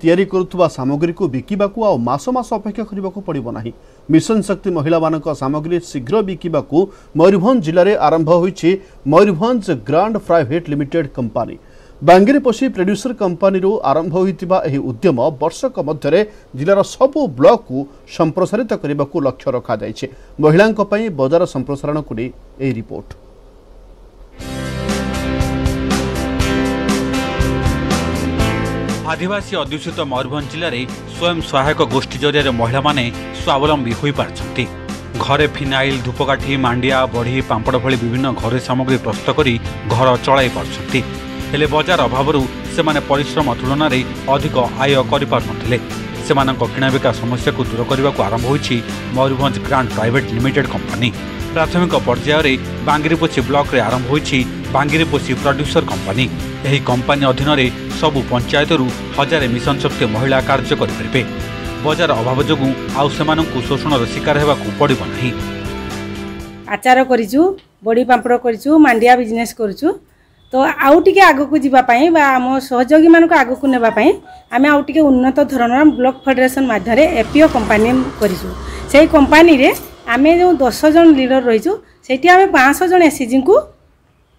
ତିଆରି କରୁଥିବା ସାମଗ୍ରୀକୁ ବିକିବାକୁ ଆଉ ମାସ ମାସ ଅପେକ୍ଷା କରିବାକୁ ପଡ଼ିବ ନାହିଁ। ମିଶନ ଶକ୍ତି ମହିଳାମାନଙ୍କ ସାମଗ୍ରୀ ଶୀଘ୍ର ବିକିବାକୁ ମୟୂରଭଞ୍ଜ ଜିଲ୍ଲାରେ ଆରମ୍ଭ ହୋଇଛି Mayurbhanj grand private limited company. ବାଙ୍ଗିରେ ପଶି ପ୍ରଡ୍ୟୁସର କମ୍ପାନୀରୁ ଆରମ୍ଭ ହୋଇଥିବା ଏହି ଉଦ୍ୟମ ବର୍ଷକ ମଧ୍ୟରେ ଜିଲ୍ଲାର ସବୁ ବ୍ଲକକୁ ସମ୍ପ୍ରସାରିତ କରିବାକୁ ଲକ୍ଷ୍ୟ ରଖାଯାଇଛି। ମହିଳାଙ୍କ ପାଇଁ ବଜାର ସମ୍ପ୍ରସାରଣକୁ ନେଇ ଏହି ରିପୋର୍ଟ। ଆଦିବାସୀ ଅଧ୍ୟୁଷିତ ମୟୂରଭଞ୍ଜ ଜିଲ୍ଲାରେ ସ୍ୱୟଂ ସହାୟକ ଗୋଷ୍ଠୀ ଜରିଆରେ ମହିଳାମାନେ ସ୍ୱାବଲମ୍ବୀ ହୋଇପାରିଛନ୍ତି। ଘରେ ଫିନାଇଲ ଧୂପକାଠି ମାଣ୍ଡିଆ ବଢ଼ି ପାମ୍ପଡ଼ ଭଳି ବିଭିନ୍ନ ଘରୋଇ ସାମଗ୍ରୀ ପ୍ରସ୍ତୁତ କରି ଘର ଚଳାଇ ପାରୁଛନ୍ତି। ହେଲେ ବଜାର ଅଭାବରୁ ସେମାନେ ପରିଶ୍ରମ ତୁଳନାରେ ଅଧିକ ଆୟ କରିପାରୁନଥିଲେ। ସେମାନଙ୍କ କିଣାବିକା ସମସ୍ୟାକୁ ଦୂର କରିବାକୁ ଆରମ୍ଭ ହୋଇଛି Mayurbhanj grand private limited company. ପ୍ରାଥମିକ ପର୍ଯ୍ୟାୟରେ ବାଙ୍ଗିରିପୋଷି ବ୍ଲକରେ ଆରମ୍ଭ ହୋଇଛି ବାଙ୍ଗିରିପୋଷି ପ୍ରଡ୍ୟୁସର କମ୍ପାନୀ ଏହି କମ୍ପାନୀ ଅଧୀନରେ ସବୁ ପଞ୍ଚାୟତରୁ ହଜାରେ ମିଶନ ଶକ୍ତି ମହିଳା କାର୍ଯ୍ୟ କରିପାରିବେ। ବଜାର ଅଭାବ ଯୋଗୁଁ ଆଉ ସେମାନଙ୍କୁ ଶୋଷଣର ଶିକାର ହେବାକୁ ପଡ଼ିବ ନାହିଁ। ଆଚାର କରିଛୁ ବଡ଼ି ପାମ୍ପଡ଼ କରିଛୁ ମାଣ୍ଡିଆ ବିଜନେସ୍ କରୁଛୁ। ତ ଆଉ ଟିକେ ଆଗକୁ ଯିବା ପାଇଁ ବା ଆମ ସହଯୋଗୀମାନଙ୍କୁ ଆଗକୁ ନେବା ପାଇଁ ଆମେ ଆଉ ଟିକେ ଉନ୍ନତ ଧରଣର ବ୍ଲକ ଫେଡେରେସନ୍ ମାଧ୍ୟମରେ ଏପିଓ କମ୍ପାନୀ କରିଛୁ। ସେଇ କମ୍ପାନୀରେ ଆମେ ଯେଉଁ ଦଶ ଜଣ ଲିଡର ରହିଛୁ ସେଇଠି ଆମେ ପାଞ୍ଚଶହ ଜଣ ଏସ୍ଏଚ୍ଜିଙ୍କୁ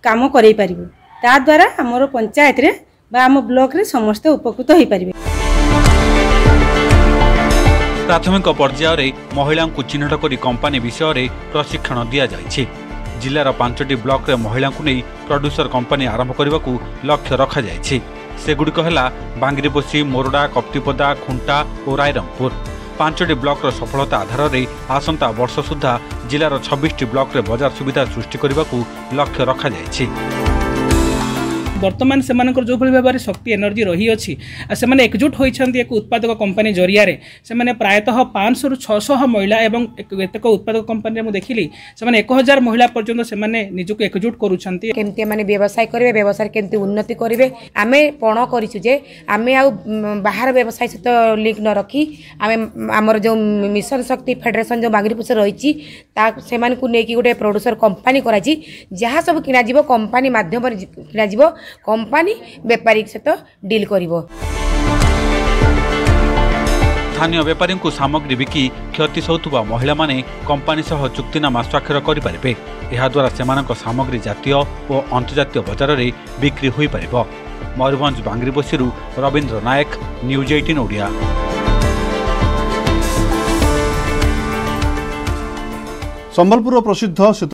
କାମ କରେଇ ପାରିବୁ। ତାଦ୍ୱାରା ଆମର ପଞ୍ଚାୟତରେ ବା ଆମ ବ୍ଲକରେ ସମସ୍ତେ ଉପକୃତ ହୋଇପାରିବେ। ପ୍ରାଥମିକ ପର୍ଯ୍ୟାୟରେ ମହିଳାଙ୍କୁ ଚିହ୍ନଟ କରି କମ୍ପାନୀ ବିଷୟରେ ପ୍ରଶିକ୍ଷଣ ଦିଆଯାଇଛି। ଜିଲ୍ଲାର ପାଞ୍ଚଟି ବ୍ଲକରେ ମହିଳାଙ୍କୁ ନେଇ ପ୍ରଡ୍ୟୁସର କମ୍ପାନୀ ଆରମ୍ଭ କରିବାକୁ ଲକ୍ଷ୍ୟ ରଖାଯାଇଛି। ସେଗୁଡ଼ିକ ହେଲା ବାଙ୍ଗିରିପୋଷି ମୋରଡା କପ୍ତିପଦା ଖୁଣ୍ଟା ଓ ରାଇରଙ୍ଗପୁର। ପାଞ୍ଚଟି ବ୍ଲକର ସଫଳତା ଆଧାରରେ ଆସନ୍ତା ବର୍ଷ ସୁଦ୍ଧା ଜିଲ୍ଲାର ଛବିଶଟି ବ୍ଲକରେ ବଜାର ସୁବିଧା ସୃଷ୍ଟି କରିବାକୁ ଲକ୍ଷ୍ୟ ରଖାଯାଇଛି। ବର୍ତ୍ତମାନ ସେମାନଙ୍କର ଯେଉଁଭଳି ଭାବରେ ଶକ୍ତି ଏନର୍ଜି ରହିଅଛି ଆଉ ସେମାନେ ଏକଜୁଟ ହୋଇଛନ୍ତି ଏକ ଉତ୍ପାଦକ କମ୍ପାନୀ ଜରିଆରେ। ସେମାନେ ପ୍ରାୟତଃ ପାଞ୍ଚଶହରୁ ଛଅଶହ ମହିଳା ଏବଂ କେତେକ ଉତ୍ପାଦକ କମ୍ପାନୀରେ ମୁଁ ଦେଖିଲି ସେମାନେ ଏକ ହଜାର ମହିଳା ପର୍ଯ୍ୟନ୍ତ ସେମାନେ ନିଜକୁ ଏକଜୁଟ କରୁଛନ୍ତି। କେମିତି ଏମାନେ ବ୍ୟବସାୟ କରିବେ ବ୍ୟବସାୟରେ କେମିତି ଉନ୍ନତି କରିବେ ଆମେ ପଣ କରିଛୁ ଯେ ଆମେ ଆଉ ବାହାର ବ୍ୟବସାୟ ସହିତ ଲିଙ୍କ ନ ରଖି ଆମେ ଆମର ଯେଉଁ ମିଶନ ଶକ୍ତି ଫେଡେରେସନ୍ ଯେଉଁ ବାଙ୍ଗିରିପୋଷି ରହିଛି ତା ସେମାନଙ୍କୁ ନେଇକି ଗୋଟେ ପ୍ରଡ୍ୟୁସର କମ୍ପାନୀ କରାଯାଇଛି ଯାହା ସବୁ କିଣାଯିବ କମ୍ପାନୀ ମାଧ୍ୟମରେ କିଣାଯିବ କମ୍ପାନୀ ବେପାରୀ ସହିତ ଡିଲ୍ କରିବ। ସ୍ଥାନୀୟ ବେପାରୀଙ୍କୁ ସାମଗ୍ରୀ ବିକି କ୍ଷତି ସହୁଥିବା ମହିଳାମାନେ କମ୍ପାନୀ ସହ ଚୁକ୍ତିନାମା ସ୍ୱାକ୍ଷର କରିପାରିବେ। ଏହାଦ୍ୱାରା ସେମାନଙ୍କ ସାମଗ୍ରୀ ଜାତୀୟ ଓ ଅନ୍ତର୍ଜାତୀୟ ବଜାରରେ ବିକ୍ରି ହୋଇପାରିବ। ମୟୂରଭଞ୍ଜ ବାଙ୍ଗିରିପୋଷିରୁ ରବୀନ୍ଦ୍ର ନାୟକ ନ୍ୟୁଜ୍ ଏଇଟିନ୍ ଓଡ଼ିଆ। ସମ୍ବଲପୁରର ପ୍ରସିଦ୍ଧ